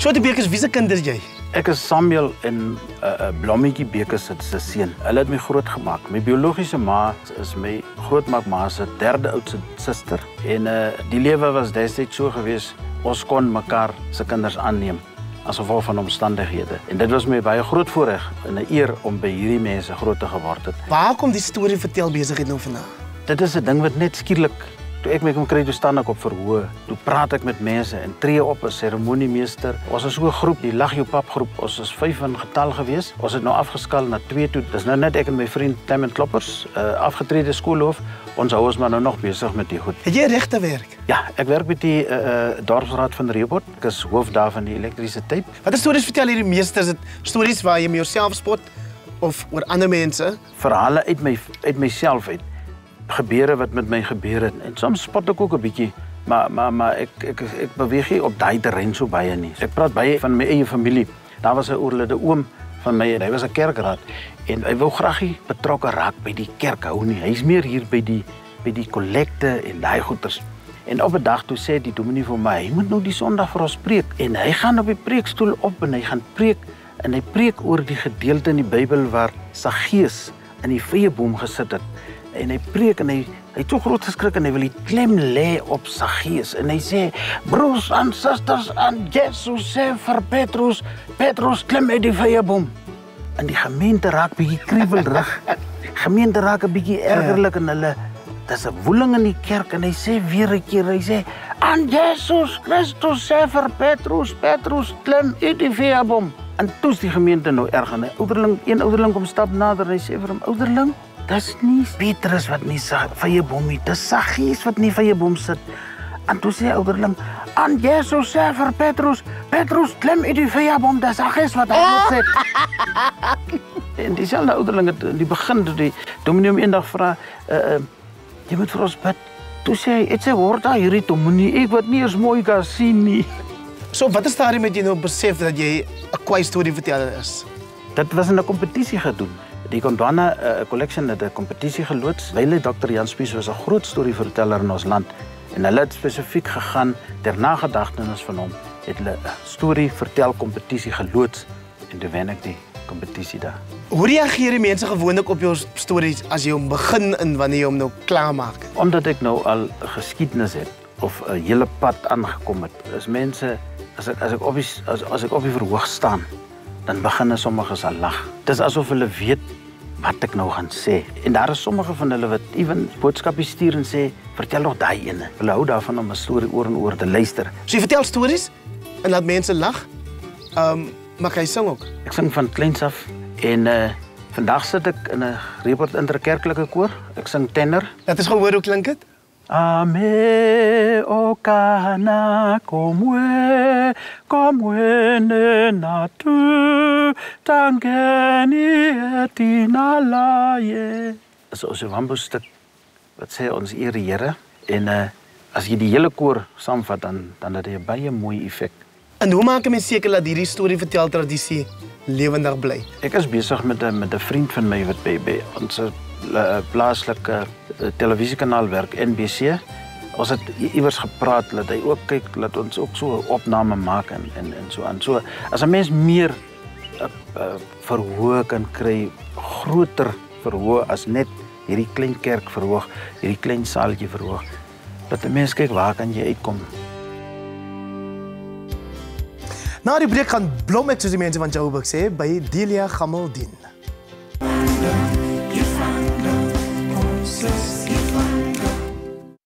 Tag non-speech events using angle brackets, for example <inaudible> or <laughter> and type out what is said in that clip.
So die Bekers, wie se kind is jy? Ek is Samuel en 'n uh, uh, Blommetjie Beker se se seun. Hulle het my grootgemaak. My biologiese ma is my grootmaakma se derde oudste suster en uh, die lewe was destyds so gewees ons kon mekaar se kinders aanneem as gevolg van omstandighede. En dit was my baie groot voorreg en 'n eer om by hierdie mense groot te geword het. Waar kom die storie vertel besigheid nou vandaan? Dit is 'n ding wat net skielik Toe ek my kom kry, toe staan ek op verhoog. Toe praat ek met mense en tree op as seremoniemeester. Ons is so 'n groep, die Lag jou pap groep. Ons is 5 in getal gewees. Ons het nou afgeskaal na 2 toe. Dis nou net ek en my vriend Clement Kloppers, uh, afgetrede skoolhoof. Ons hou ons maar nou nog besig met die goed. Het jy regte werk? Ja, ek werk met die uh, uh, dorpsraad van Reebot. Ek is hoof daar van die elektrisiteit. Watter stories vertel hierdie meesters? Dit stories waar jy met jouself spot of oor ander mense? Verhale uit my uit myself uit gebeure wat met my gebeur het. En soms spot ek ook 'n bietjie, maar maar maar ek ek ek, beweeg nie op daai terrein so baie nie. Ek praat baie van my eie familie. Daar was 'n oorlede oom van my en hy was 'n kerkraad en hy wou graag nie betrokke raak by die kerk hou nie. Hy's meer hier by die by die kollekte en daai goeters. En op 'n dag toe sê die dominee vir my, hy moet nou die Sondag vir ons preek en hy gaan op die preekstoel op en hy gaan preek en hy preek oor die gedeelte in die Bybel waar Saggeus in die vrye boom gesit het en hy preek en hy hy so groot geskrik en hy wil die klem lê op sy gees en hy sê broers en susters en Jesus sê vir Petrus Petrus klim uit die vyeboom. En die gemeente raak bietjie kriewelrig gemeente raak 'n bietjie ergerlik en hulle dis 'n woeling in die kerk en hy sê weer 'n keer hy sê aan Jesus Christus sê vir Petrus Petrus klim uit die vyeboom. En toe is die gemeente nou erg en 'n ouderling een ouderling kom stap nader en hy sê vir hom ouderling Dis nie Petrus wat nie sy vye bom het, dis Saggeus wat nie vye bom sit. En toe sê ouderling, "Aan Jesus sê vir Petrus, Petrus klim in die vye bom, dis Saggeus wat hy moet sit." <laughs> en dieselfde ouderling het in die begin toe die dominee hom eendag vra, "Uh uh jy moet vir ons bid." Toe sê hy, "Dit sê hoor daar hierdie dominee, ek wat nie eens mooi kan sien nie." So wat is daar met jy nou besef dat jy 'n kwai storie verteller is? Dit was in 'n kompetisie gedoen. Die Gondwana uh, collection het 'n kompetisie geloods. Wyle Dr. Jan Spies was 'n groot storieverteller in ons land en hulle het spesifiek gegaan ter nagedagtenis van hom. Het hulle 'n storievertel kompetisie geloods en toe wen ek die kompetisie daar. Hoe reageer die mense gewoonlik op jou stories as jy hom begin in wanneer jy hom nou klaar maak? Omdat ek nou al geskiedenis het of 'n hele pad aangekom het. Is mense as ek as ek op die, as, as ek op die verhoog staan, dan begin sommiges al lag. Dis asof hulle weet wat ek nou gaan sê. En daar is sommige van hulle wat ewen boodskappe stuur en sê, "Vertel nog daai ene." Hulle hou daarvan om 'n storie oor en oor te luister. So jy vertel stories en laat mense lag. Ehm, um, maar jy sing ook. Ek sing van kleins af en uh vandag sit ek in 'n Report Interkerklike koor. Ek sing tenor. Dat is gehoor hoe klink dit? Ame o kana komwe komwe na tu tangeni etinalaye. So ons wambo stuk wat sê ons eer die Here en uh, as jy die hele koor saamvat dan dan het dit 'n baie mooi effek. En hoe maak 'n mens seker dat hierdie storie vertel tradisie lewendig bly? Ek is besig met 'n met 'n vriend van my wat by, by ons plaaslike televisiekanaal werk NBC. Ons het iewers gepraat dat hy ook kyk dat ons ook so 'n opname maak en en en so aan. So as 'n mens meer uh, uh, verhoog kan kry, groter verhoog as net hierdie klein kerk verhoog, hierdie klein saaltjie verhoog. Dat 'n mens kyk waar kan jy uitkom? Na die breek gaan blom ek soos die mense van Joburg sê by Delia Gammeldien.